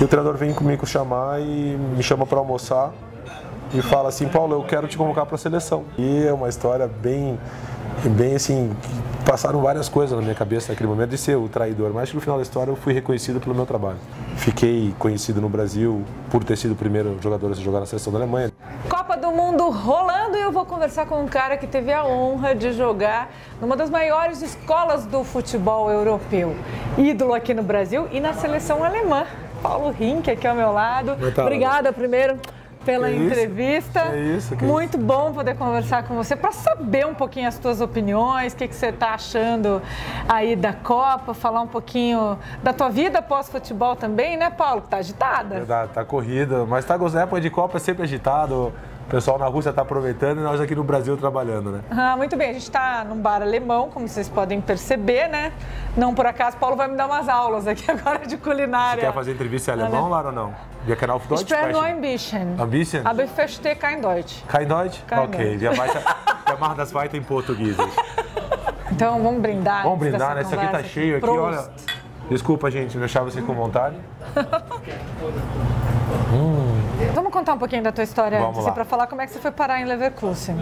E o treinador vem comigo chamar e me chama para almoçar e fala assim, Paulo, eu quero te convocar para a seleção. E é uma história bem, bem assim, passaram várias coisas na minha cabeça naquele momento de ser o traidor, mas no final da história eu fui reconhecido pelo meu trabalho. Fiquei conhecido no Brasil por ter sido o primeiro jogador a jogar na seleção da Alemanha. Copa do Mundo rolando e eu vou conversar com um cara que teve a honra de jogar numa das maiores escolas do futebol europeu. Ídolo aqui no Brasil e na seleção alemã. Paulo Rink aqui ao meu lado. Tá, Obrigada primeiro pela Que isso? entrevista. Que isso, que Muito bom poder conversar com você para saber um pouquinho as tuas opiniões, o que, que você está achando aí da Copa, falar um pouquinho da tua vida pós-futebol também, né, Paulo? Que tá agitada. Verdade, tá corrida, mas tá gostando, época de Copa é sempre agitado, o pessoal na Rússia tá aproveitando e nós aqui no Brasil trabalhando, né? Ah, muito bem, a gente está num bar alemão, como vocês podem perceber, né? Não por acaso, Paulo vai me dar umas aulas aqui agora de culinária. Quer fazer entrevista em alemão, Lara, ou não? Wir können auf Deutsch Ich spreche nur sprechen. ein bisschen. Ein bisschen? Aber ich verstehe kein Deutsch. Kein Deutsch? Kein ok, Deutsch. wir, wir machen das weiter em português. Então vamos brindar. Vamos brindar, né? Esse aqui tá cheio aqui, Prost. olha. Desculpa, gente, não deixar você com vontade. Vamos contar um pouquinho da tua história Vamos antes, lá. para falar como é que você foi parar em Leverkusen.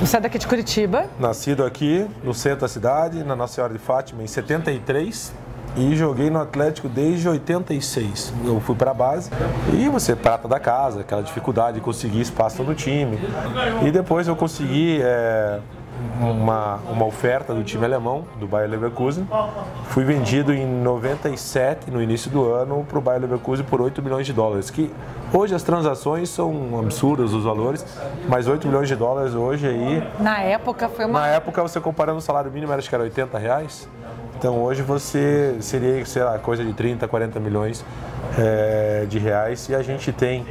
Você é daqui de Curitiba. Nascido aqui, no centro da cidade, na Nossa Senhora de Fátima, em 73. E joguei no Atlético desde 86. Eu fui para a base e você prata da casa, aquela dificuldade de conseguir espaço no time. E depois eu consegui é, uma, uma oferta do time alemão, do Bayer Leverkusen. Fui vendido em 97, no início do ano, para o Bayer Leverkusen por 8 milhões de dólares. Que hoje as transações são absurdas os valores, mas 8 milhões de dólares hoje aí Na época foi uma. na época, você comparando o salário mínimo, acho que era 80 reais. Então hoje você seria, sei lá, coisa de 30, 40 milhões eh, de reais. E a gente tem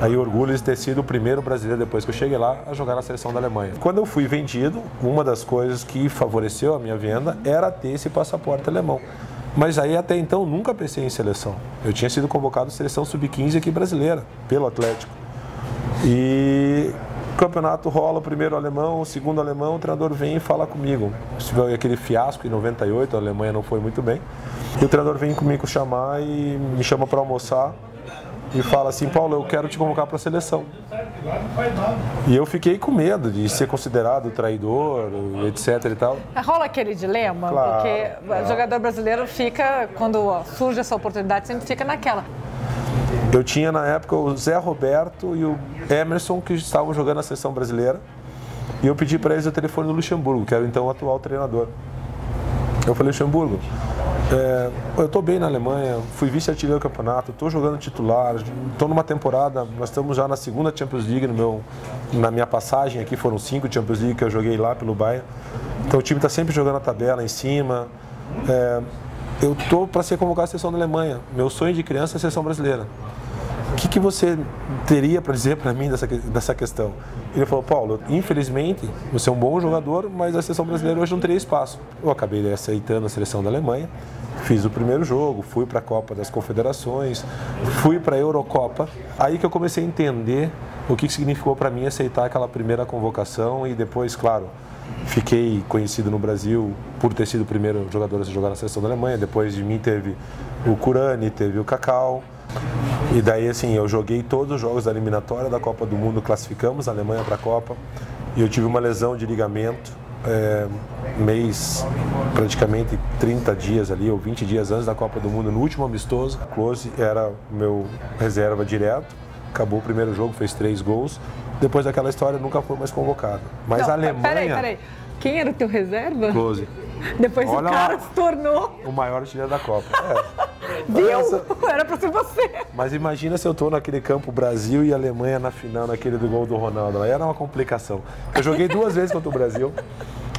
aí orgulho de ter sido o primeiro brasileiro, depois que eu cheguei lá, a jogar na seleção da Alemanha. Quando eu fui vendido, uma das coisas que favoreceu a minha venda era ter esse passaporte alemão. Mas aí até então nunca pensei em seleção. Eu tinha sido convocado à seleção sub-15 aqui brasileira, pelo Atlético. E o campeonato rola, o primeiro alemão, o segundo alemão, o treinador vem e fala comigo. Tive aquele fiasco em 98, a Alemanha não foi muito bem. E o treinador vem comigo chamar e me chama para almoçar e fala assim, Paulo, eu quero te convocar para a seleção. E eu fiquei com medo de ser considerado traidor, etc e tal. Rola aquele dilema, Claro, porque claro. o jogador brasileiro fica, quando surge essa oportunidade, sempre fica naquela. Eu tinha na época o Zé Roberto e o Emerson que estavam jogando na seleção brasileira. E eu pedi para eles o telefone do Luxemburgo, que era então o atual treinador. Eu falei, Luxemburgo, é, eu estou bem na Alemanha, fui vice-artilheiro do campeonato, estou jogando titular, estou numa temporada, nós estamos já na segunda Champions League, no meu, na minha passagem aqui foram cinco Champions League que eu joguei lá pelo Bayern. Então o time está sempre jogando a tabela em cima. É, eu estou para ser convocado à seleção da Alemanha. Meu sonho de criança é a seleção brasileira. O que, que você teria para dizer para mim dessa, dessa questão? Ele falou, Paulo, infelizmente, você é um bom jogador, mas a seleção brasileira hoje não teria espaço. Eu acabei aceitando a seleção da Alemanha, fiz o primeiro jogo, fui para a Copa das Confederações, fui para a Eurocopa. Aí que eu comecei a entender o que significou para mim aceitar aquela primeira convocação e depois, claro, fiquei conhecido no Brasil por ter sido o primeiro jogador a jogar na seleção da Alemanha. Depois de mim teve o Curani, teve o Cacau. E daí, assim, eu joguei todos os jogos da eliminatória da Copa do Mundo, classificamos a Alemanha para a Copa. E eu tive uma lesão de ligamento, é, mês, praticamente 30 dias ali, ou 20 dias antes da Copa do Mundo, no último amistoso. Close era o meu reserva direto. Acabou o primeiro jogo, fez três gols. Depois daquela história, nunca foi mais convocado. Mas Não, a Alemanha. Peraí, peraí. Quem era o teu reserva? Close. Depois Olha o cara lá. se tornou. O maior artilheiro da Copa. É. Viu? Essa- Era pra ser você. Mas imagina se eu tô naquele campo Brasil e Alemanha na final, naquele do gol do Ronaldo. Aí era uma complicação. Eu joguei duas vezes contra o Brasil,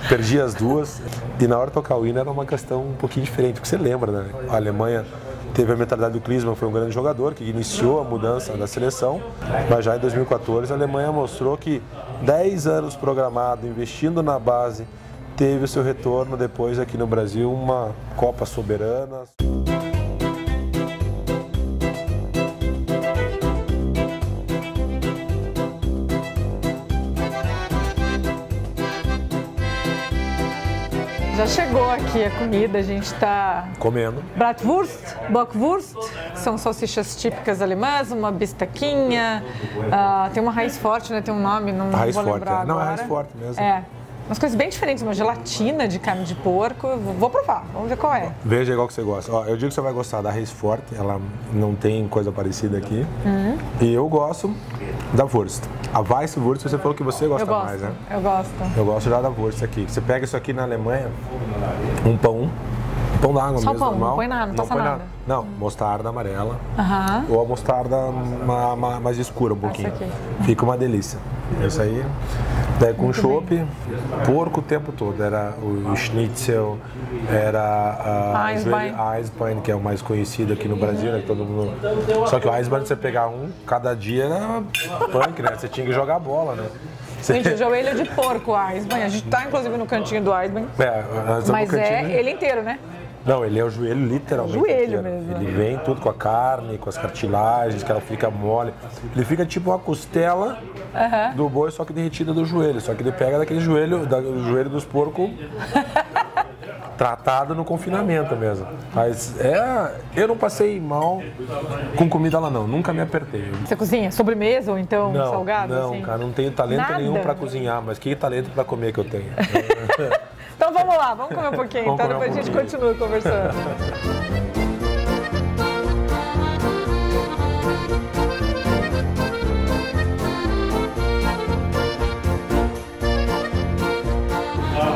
perdi as duas. E na hora de tocar o hino era uma questão um pouquinho diferente. Porque você lembra, né? A Alemanha teve a mentalidade do Klinsmann, foi um grande jogador que iniciou a mudança da seleção. Mas já em 2014 a Alemanha mostrou que 10 anos programado, investindo na base, teve o seu retorno depois aqui no Brasil, uma Copa soberana. Já chegou aqui a comida, a gente está Comendo. Bratwurst, Bockwurst, são salsichas típicas alemãs, uma bistequinha, ah, tem uma raiz forte, né? Tem um nome, não Raiz vou forte, lembrar é. Não, é raiz forte mesmo. É, umas coisas bem diferentes, uma gelatina de carne de porco. Vou provar, vamos ver qual é. Veja igual que você gosta. Ó, eu digo que você vai gostar da Reis Forte, ela não tem coisa parecida aqui. Uhum. E eu gosto da Wurst. A Weisswurst, você falou que você gosta gosto, mais, né? eu gosto. Eu gosto já da Wurst aqui. Você pega isso aqui na Alemanha, um pão, pão d'água Só mesmo, pão, não normal. põe nada, não passa põe nada. Não, mostarda amarela. Aham. Ou a mostarda ma- ma- mais escura um pouquinho. aqui. Fica uma delícia. Isso aí. Daí com chopp, porco o tempo todo. Era o schnitzel, era a Eisbein. que é o mais conhecido aqui no Brasil, né? todo mundo... Só que o Eisbein, você pegar um, cada dia era punk, né? Você tinha que jogar bola, né? Gente, o joelho de porco, Eisbein. A gente tá inclusive no cantinho do Eisbein. É, Mas no cantinho, é né? ele inteiro, né? Não, ele é o joelho literalmente. Joelho inteiro. mesmo. Ele vem tudo com a carne, com as cartilagens, que ela fica mole. Ele fica tipo uma costela do boi, só que derretida do joelho. Só que ele pega daquele joelho, da- do joelho dos porcos. tratado no confinamento mesmo. Mas é. Eu não passei mal com comida lá não, nunca me apertei. Você cozinha sobremesa ou então Não, salgado? não, assim? cara, não tenho talento Nada? nenhum pra cozinhar, mas que talento pra comer que eu tenho. Vamos lá, vamos comer um pouquinho, Vamos então comer um depois a gente continua conversando.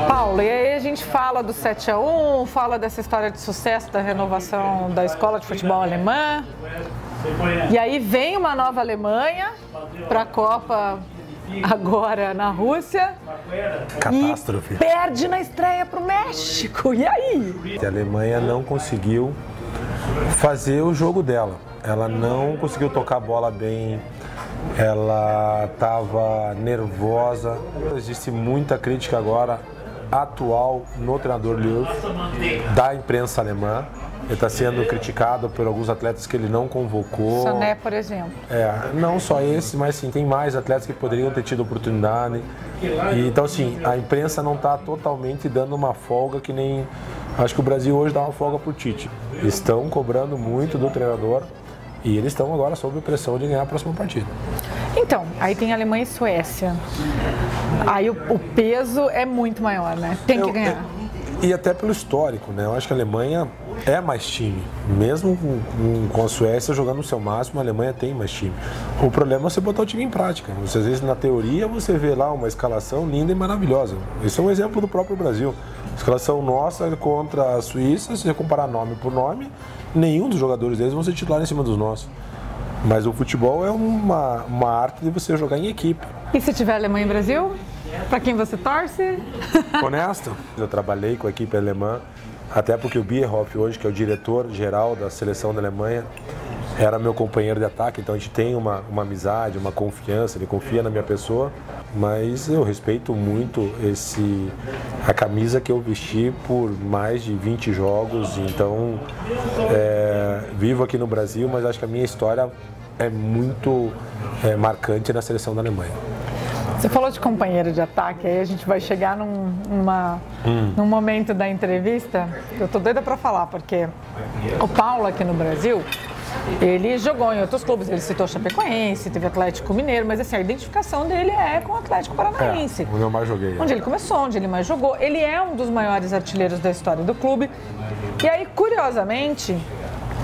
Paulo, e aí a gente fala do 7 a 1 fala dessa história de sucesso da renovação da escola de futebol alemã. E aí vem uma nova Alemanha para a Copa agora na Rússia. Catástrofe. E perde na estreia pro México. E aí? A Alemanha não conseguiu fazer o jogo dela. Ela não conseguiu tocar a bola bem. Ela estava nervosa. Existe muita crítica agora atual no treinador Löw da imprensa alemã. Ele está sendo criticado por alguns atletas que ele não convocou. Soné, por exemplo. É, não só esse, mas sim, tem mais atletas que poderiam ter tido oportunidade. E, então, assim, a imprensa não está totalmente dando uma folga que nem. Acho que o Brasil hoje dá uma folga pro Tite. Estão cobrando muito do treinador e eles estão agora sob pressão de ganhar a próxima partida. Então, aí tem Alemanha e Suécia. Aí o, o peso é muito maior, né? Tem que Eu- ganhar. E até pelo histórico, né? Eu acho que a Alemanha é mais time. Mesmo com, com- com a Suécia jogando no seu máximo, a Alemanha tem mais time. O problema é você botar o time em prática. Você, às vezes, na teoria, você vê lá uma escalação linda e maravilhosa. Esse é um exemplo do próprio Brasil. Escalação nossa contra a Suíça, se você comparar nome por nome, nenhum dos jogadores deles vão ser titular em cima dos nossos. Mas o futebol é uma, uma arte de você jogar em equipe. E se tiver Alemanha e Brasil? Pra quem você torce? Honesto. Eu trabalhei com a equipe alemã, até porque o Bierhoff hoje, que é o diretor-geral da seleção da Alemanha, era meu companheiro de ataque, então a gente tem uma, uma amizade, uma confiança, ele confia na minha pessoa, mas eu respeito muito esse a camisa que eu vesti por mais de 20 jogos, então é, vivo aqui no Brasil, mas acho que a minha história é muito é, marcante na seleção da Alemanha. Você falou de companheiro de ataque, aí a gente vai chegar num, numa, num momento da entrevista que eu tô doida pra falar, porque o Paulo aqui no Brasil, ele jogou em outros clubes, ele citou Chapecoense, teve Atlético Mineiro, mas assim, a identificação dele é com o Atlético Paranaense. onde eu mais joguei. Onde ele começou, onde ele mais jogou. Ele é um dos maiores artilheiros da história do clube. E aí, curiosamente,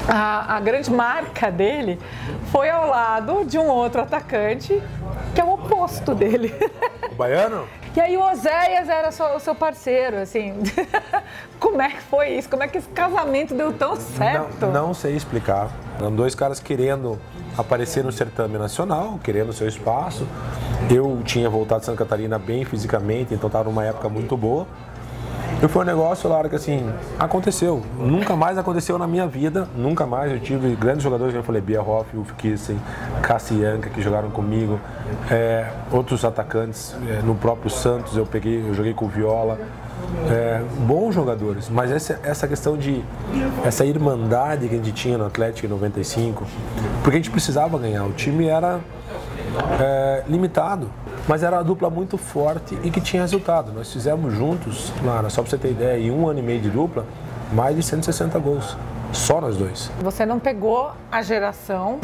a, a grande marca dele foi ao lado de um outro atacante que é o oposto dele. O baiano? E aí o Oséias era só o seu parceiro, assim. Como é que foi isso? Como é que esse casamento deu tão certo? Não, não sei explicar. Eram dois caras querendo aparecer no certame nacional, querendo seu espaço. Eu tinha voltado de Santa Catarina bem fisicamente, então estava numa época muito boa. E foi um negócio, Lara, que assim, aconteceu. Nunca mais aconteceu na minha vida, nunca mais. Eu tive grandes jogadores, como eu falei, Bierhoff, Ulf Kissen, Cassianca, que jogaram comigo. É, outros atacantes, é, no próprio Santos eu peguei, eu joguei com Viola. É, bons jogadores, mas essa, essa questão de essa irmandade que a gente tinha no Atlético em 95, porque a gente precisava ganhar, o time era é, limitado. Mas era uma dupla muito forte e que tinha resultado. Nós fizemos juntos, Lara, só para você ter ideia, em um ano e meio de dupla, mais de 160 gols. Só nós dois. Você não pegou a geração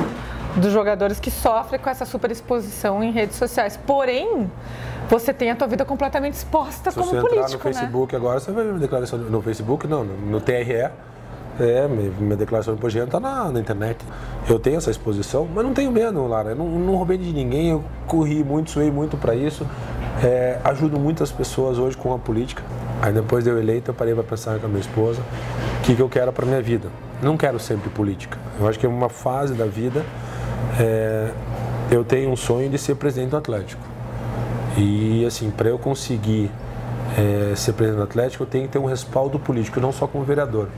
dos jogadores que sofrem com essa superexposição em redes sociais. Porém, você tem a tua vida completamente exposta Se como você político, entrar no né? Facebook agora, você vai ver minha declaração no Facebook, não, no, no TRE. É, minha, declaração de imposto de renda está na, na internet. Eu tenho essa exposição, mas não tenho medo, Lara. Eu não, não roubei de ninguém, eu corri muito, suei muito para isso. É, ajudo muitas pessoas hoje com a política. Aí depois de eu eleito, eu parei para pensar com a minha esposa o que, que eu quero para minha vida. Não quero sempre política. Eu acho que é uma fase da vida. é, eu tenho um sonho de ser presidente do Atlético. E assim, para eu conseguir é, ser presidente do Atlético, eu tenho que ter um respaldo político, não só como vereador.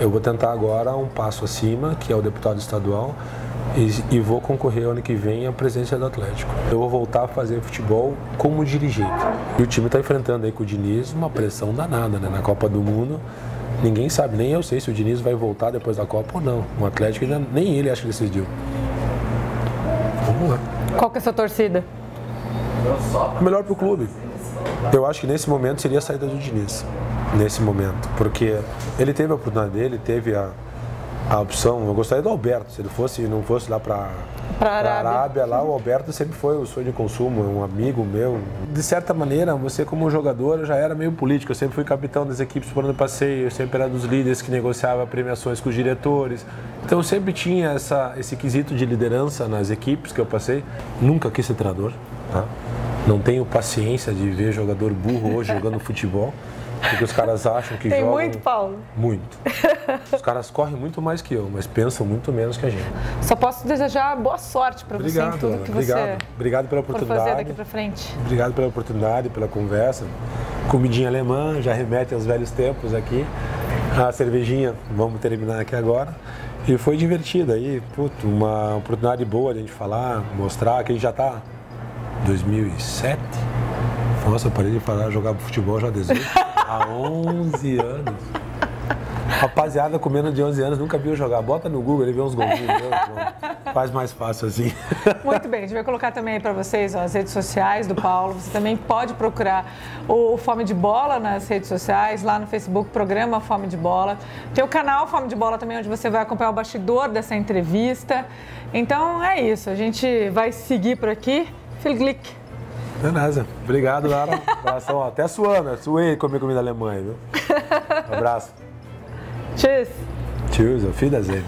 Eu vou tentar agora um passo acima, que é o deputado estadual, e, e vou concorrer ano que vem à presidência do Atlético. Eu vou voltar a fazer futebol como dirigente. E o time está enfrentando aí com o Diniz uma pressão danada né? na Copa do Mundo. Ninguém sabe, nem eu sei se o Diniz vai voltar depois da Copa ou não. O Atlético ainda nem ele acho que decidiu. Vamos lá. Qual que é a sua torcida? melhor para o clube. Eu acho que nesse momento seria a saída do Diniz. Nesse momento. Porque ele teve a oportunidade dele, teve a, a opção. Eu gostaria do Alberto, se ele fosse não fosse lá para Pra Arábia. lá, o Alberto sempre foi o sonho de consumo, um amigo meu. De certa maneira, você como jogador já era meio político. Eu sempre fui capitão das equipes por ano passeio, eu sempre era dos líderes que negociava premiações com os diretores. Então eu sempre tinha essa, esse quesito de liderança nas equipes que eu passei. Nunca quis ser treinador, tá? Não tenho paciência de ver jogador burro hoje jogando futebol. Porque os caras acham que Tem jogam... muito, Paulo. Muito. Os caras correm muito mais que eu, mas pensam muito menos que a gente. Só posso desejar boa sorte para você em tudo que obrigado. você Obrigado pela oportunidade. fazer daqui para frente. Obrigado pela oportunidade, pela conversa. Comidinha alemã, já remete aos velhos tempos aqui. A cervejinha, vamos terminar aqui agora. E foi divertido aí, puto, uma oportunidade boa de a gente falar, mostrar que a gente já está 2007. Nossa, eu parei de falar, jogar futebol já há 18, há 11 anos. Rapaziada com menos de 11 anos nunca viu jogar. Bota no Google, ele vê uns golzinhos. Faz mais fácil assim. Muito bem, a gente vai colocar também para vocês ó, as redes sociais do Paulo. Você também pode procurar o Fome de Bola nas redes sociais, lá no Facebook, programa Fome de Bola. Tem o canal Fome de Bola também, onde você vai acompanhar o bastidor dessa entrevista. Então é isso, a gente vai seguir por aqui. Filglick. Beleza. Obrigado, Lara. Abração. Até suando. Suei comer comida alemã, viu? Um abraço. Tschüss. Tschüss, auf Wiedersehen.